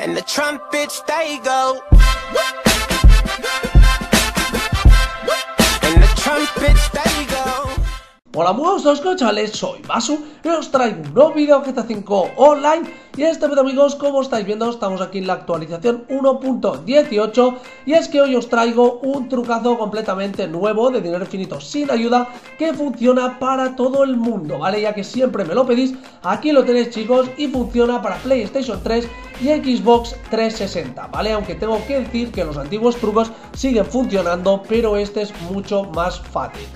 and the trumpets they go. Hola monstruos chavales, soy Basu y os traigo un nuevo vídeo GTA 5 online y este vez amigos, como estáis viendo, estamos aquí en la actualización 1.18 y es que hoy os traigo un trucazo completamente nuevo de dinero infinito sin ayuda que funciona para todo el mundo, ¿vale? Ya que siempre me lo pedís, aquí lo tenéis chicos y funciona para PlayStation 3 y Xbox 360, ¿vale? Aunque tengo que decir que los antiguos trucos siguen funcionando, pero este es mucho más fácil.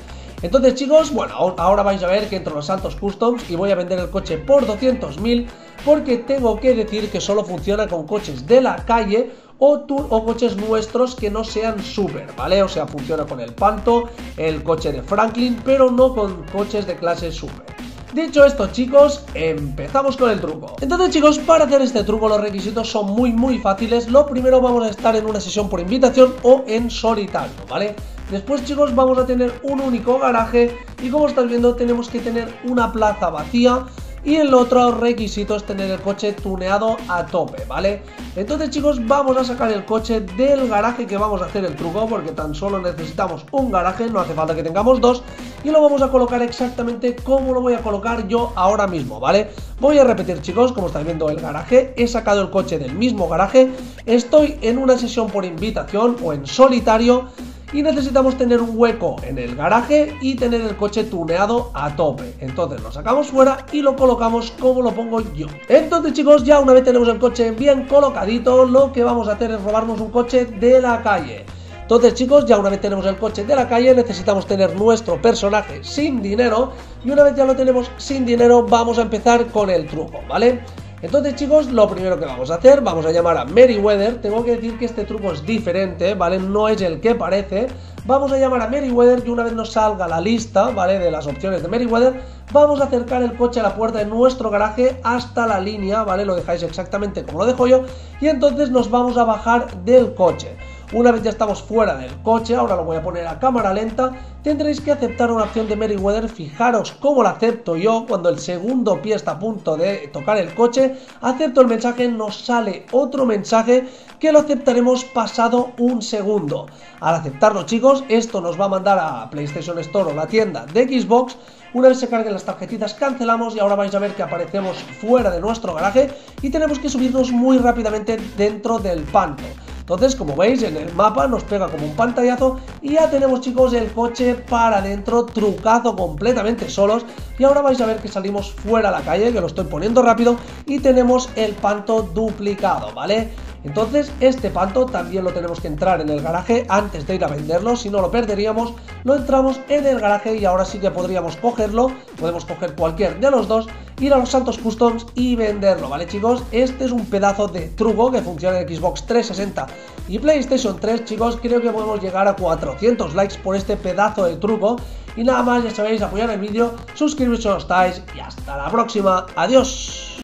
Entonces chicos, bueno, ahora vais a ver que entro los Santos Customs y voy a vender el coche por 200.000 porque tengo que decir que solo funciona con coches de la calle o, o, coches nuestros que no sean super, ¿vale? O sea, funciona con el Panto, el coche de Franklin, pero no con coches de clase super. Dicho esto chicos, empezamos con el truco Entonces chicos, para hacer este truco los requisitos son muy muy fáciles Lo primero vamos a estar en una sesión por invitación o en solitario, ¿vale? Después chicos vamos a tener un único garaje y como estáis viendo tenemos que tener una plaza vacía y el otro requisito es tener el coche tuneado a tope, ¿vale? Entonces chicos vamos a sacar el coche del garaje que vamos a hacer el truco porque tan solo necesitamos un garaje, no hace falta que tengamos dos y lo vamos a colocar exactamente como lo voy a colocar yo ahora mismo, ¿vale? Voy a repetir chicos, como estáis viendo el garaje, he sacado el coche del mismo garaje, estoy en una sesión por invitación o en solitario y necesitamos tener un hueco en el garaje y tener el coche tuneado a tope. Entonces lo sacamos fuera y lo colocamos como lo pongo yo. Entonces chicos, ya una vez tenemos el coche bien colocadito, lo que vamos a hacer es robarnos un coche de la calle. Entonces chicos, ya una vez tenemos el coche de la calle, necesitamos tener nuestro personaje sin dinero y una vez ya lo tenemos sin dinero, vamos a empezar con el truco, ¿vale? Entonces chicos, lo primero que vamos a hacer, vamos a llamar a Meriwether, tengo que decir que este truco es diferente, ¿vale? No es el que parece, vamos a llamar a Meriwether y una vez nos salga la lista, ¿vale? De las opciones de Meriwether, vamos a acercar el coche a la puerta de nuestro garaje hasta la línea, ¿vale? Lo dejáis exactamente como lo dejo yo y entonces nos vamos a bajar del coche. Una vez ya estamos fuera del coche, ahora lo voy a poner a cámara lenta, tendréis que aceptar una opción de Meriwether, fijaros cómo la acepto yo cuando el segundo pie está a punto de tocar el coche, acepto el mensaje, nos sale otro mensaje que lo aceptaremos pasado un segundo. Al aceptarlo chicos, esto nos va a mandar a PlayStation Store o la tienda de Xbox, una vez se carguen las tarjetitas cancelamos y ahora vais a ver que aparecemos fuera de nuestro garaje y tenemos que subirnos muy rápidamente dentro del panto. Entonces, como veis, en el mapa nos pega como un pantallazo y ya tenemos, chicos, el coche para adentro, trucazo completamente solos. Y ahora vais a ver que salimos fuera a la calle, que lo estoy poniendo rápido, y tenemos el panto duplicado, ¿vale? Entonces este panto también lo tenemos que entrar en el garaje antes de ir a venderlo, si no lo perderíamos, lo entramos en el garaje y ahora sí que podríamos cogerlo, podemos coger cualquier de los dos, ir a los Santos Customs y venderlo, ¿vale chicos? Este es un pedazo de truco que funciona en Xbox 360 y PlayStation 3, chicos, creo que podemos llegar a 400 likes por este pedazo de truco y nada más, ya sabéis, apoyar el vídeo, suscribiros si no estáis y hasta la próxima, adiós.